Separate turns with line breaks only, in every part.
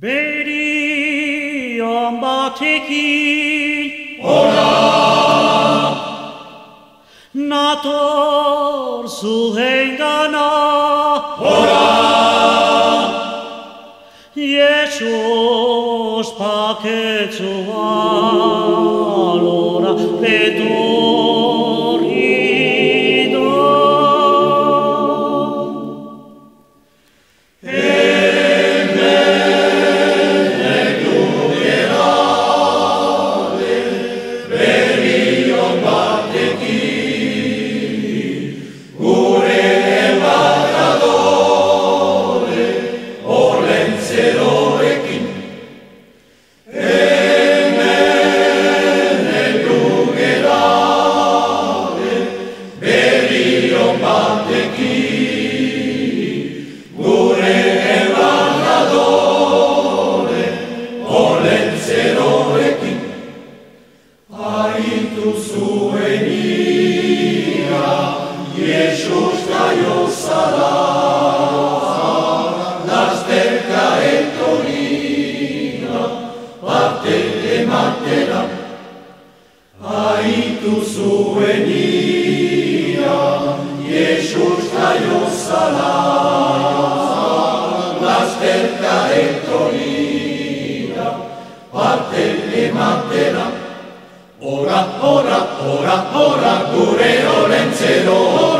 Beri on batekin Nator zuen gana Jesus paketzua lora betorri
Jesús sala las cerca el torino parte de matera sala las cerca el torino Ora, ora, ora, ora, gure olentzero, ora,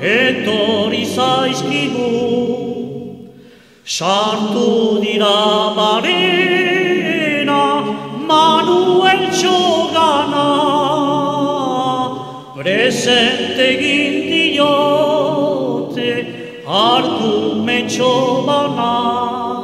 etorri zaizkigu, sartu dira barena, Manuel Txogana, presente egin diote hartu metxo bana.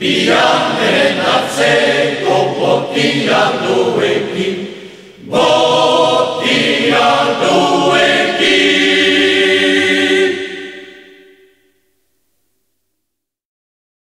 Bian meren atzeko botian duekin More!